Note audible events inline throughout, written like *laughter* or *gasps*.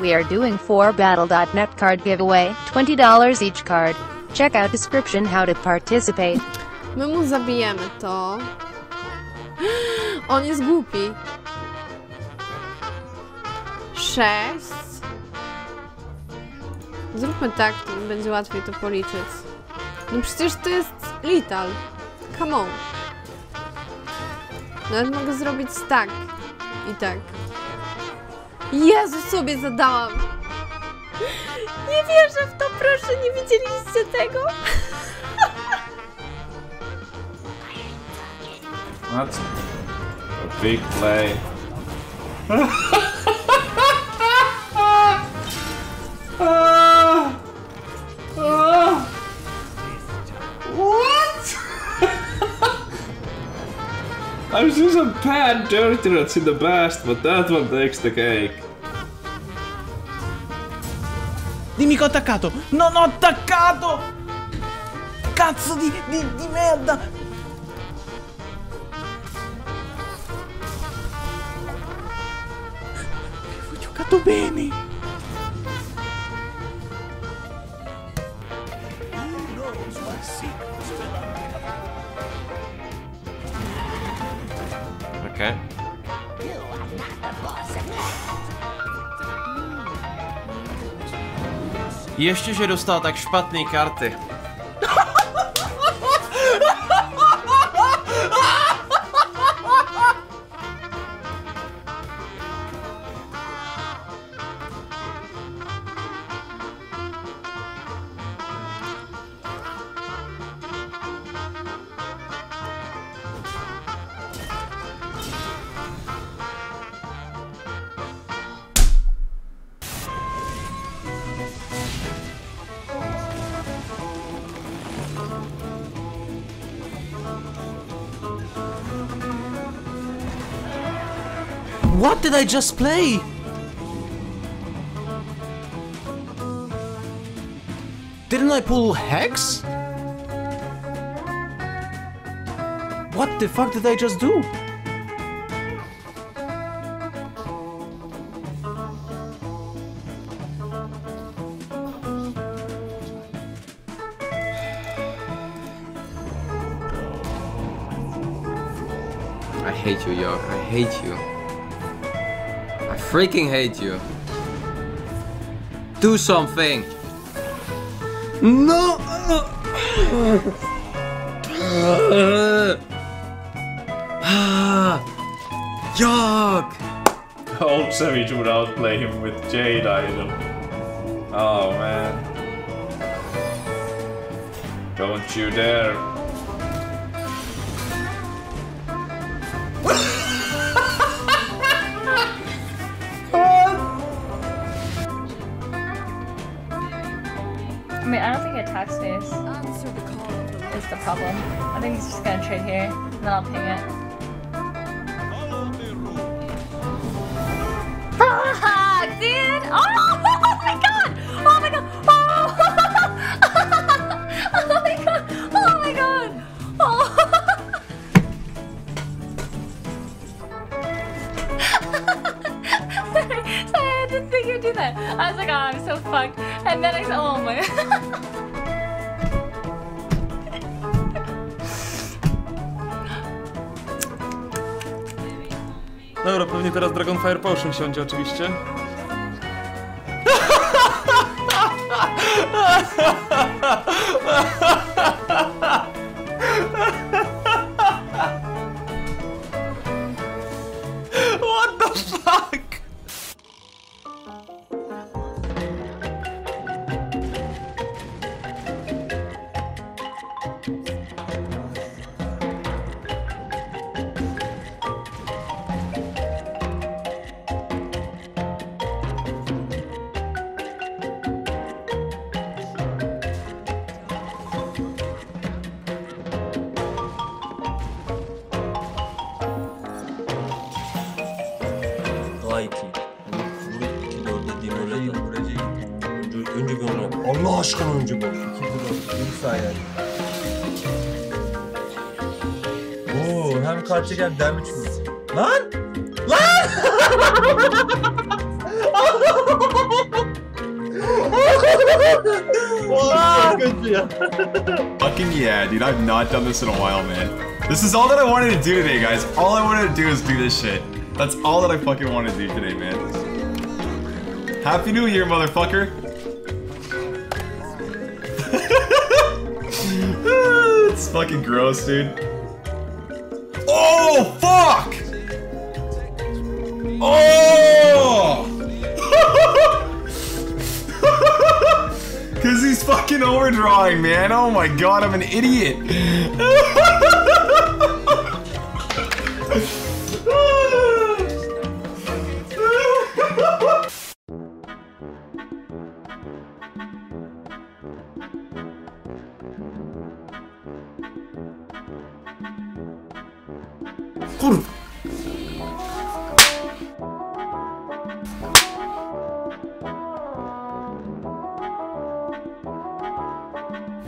We are doing 4 Battle.net card giveaway, $20 each card. Check out description how to participate. My mu zabijemy to. *gasps* On jest głupi. Sześć. Zróbmy tak, to będzie łatwiej to policzyć. No przecież to jest Lital. Come on. Nawet mogę zrobić tak. I tak. Jezu, sobie zadałam. Nie wierzę w to, proszę, nie widzieliście tego? That's a big play. *laughs* I've seen some bad dirty rats in the past, but that one takes the cake. Dimmi che ho attaccato! Non ho attaccato! Cazzo di, di, di merda! Avevo giocato bene! Okay. Ještě, že dostal tak špatné karty. What did I just play? Didn't I pull Hex? What the fuck did I just do? I hate you, Yogg. I hate you. I freaking hate you. Do something! No! Yogg! Old Savjz would outplay him with Jade Idol. Oh man. Don't you dare. *laughs* I mean, I don't think it attacks phase is the problem. I think he's just gonna trade here, and then I'll ping it. *laughs* Fuck, dude! Oh, didn't think you'd do that. I was like, oh, I'm so fucked. And then I said, oh my. Dobra, pewnie teraz Dragonfire Potion siądzie oczywiście. *laughs* Gayet iyi. Vur 2 4'e demir Vuracak. Önce, önce bir onu. Allah aşkına önce bu. 2 4. Bir sayı. Oo hem kaç hem damage vurur. Lan! Lan! Fucking yeah, dude. I've not done this in a while, man. This is all that I wanted to do today, guys. All I wanted to do is do this shit. That's all that I fucking want to do today, man. Happy New Year, motherfucker. *laughs* it's fucking gross, dude. Oh, fuck! Oh! *laughs* Cause he's fucking overdrawing, man. Oh my god, I'm an idiot. *laughs*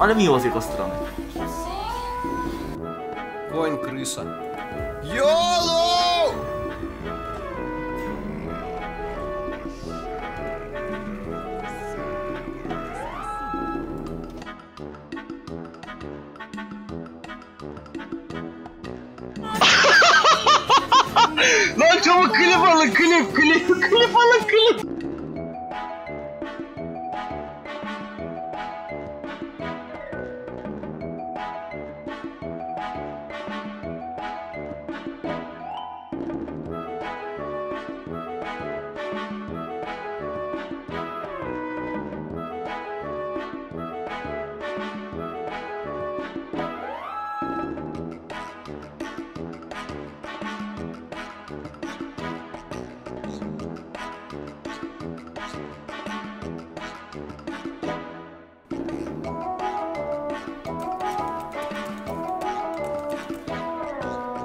Ale miło z jego strony. Конь крыса. YOLO! Lan çabuk klip alın klip klip klip alın klip.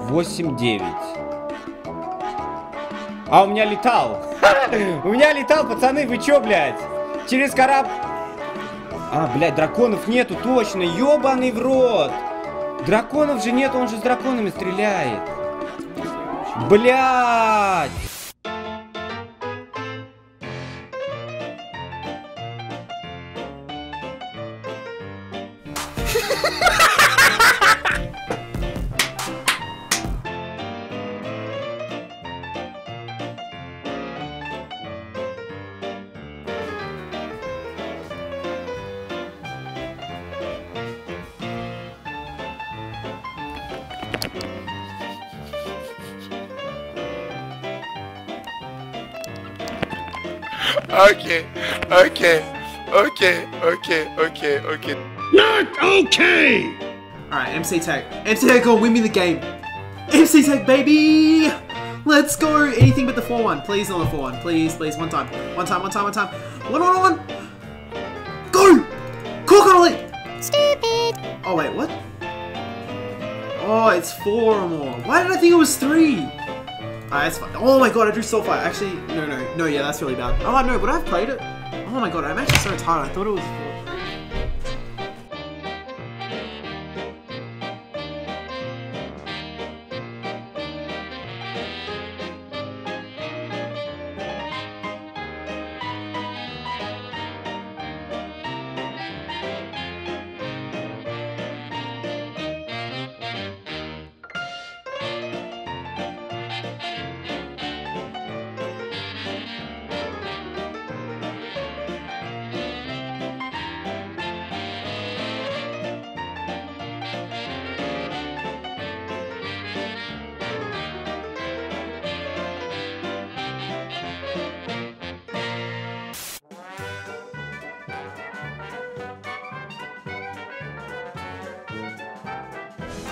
Восемь девять. А у меня летал. *laughs* У меня летал, пацаны, вы чё, блядь? Через кораб... А, блядь, драконов нету, точно, ёбаный в рот. Драконов же нет, он же с драконами стреляет. Блядь! Okay, okay, okay, okay, okay, okay. Not okay! Alright, MC Tech. MC Tech, go win me the game. MC Tech, baby! Let's go! Anything but the 4 1. Please, not the 4 1. Please, please. One time. One time, one time, one time. One, one, one, one! Go! Cool, Connolly! Stupid! Oh, wait, what? Oh, it's 4 or more. Why did I think it was 3? Ah, that's fine. Oh my god, I drew Soulfire. Actually, no, no, no, yeah, that's really bad. Oh, no, but I've played it. Oh my god, I'm actually so tired. I thought it was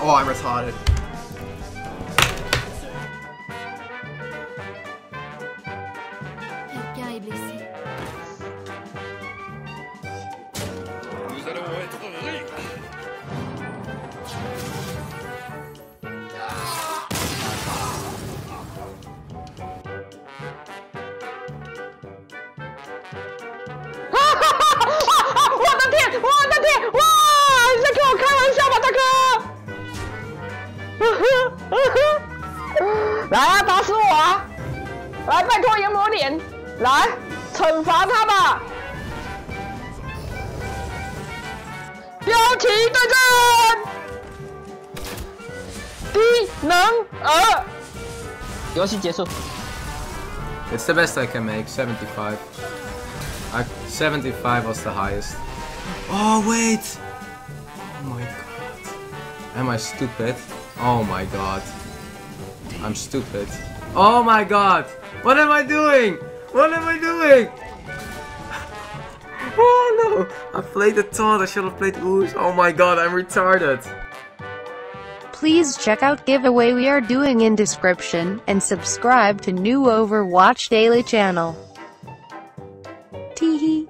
Oh, I'm retarded. Quelqu'un est blessé. Nous allons être 来，拜托阎魔脸，来惩罚他吧！标题对战，低能儿。游戏结束。It's the best I can make, 75. I, 75 was the highest. Oh, wait! Oh my god. Am I stupid? Oh my god. I'm stupid. Oh my god! What am I doing? What am I doing? *laughs* oh no! I played the Todd, I should have played Ooze. Oh my god, I'm retarded. Please check out giveaway we are doing in description, and subscribe to new Overwatch daily channel. Teehee.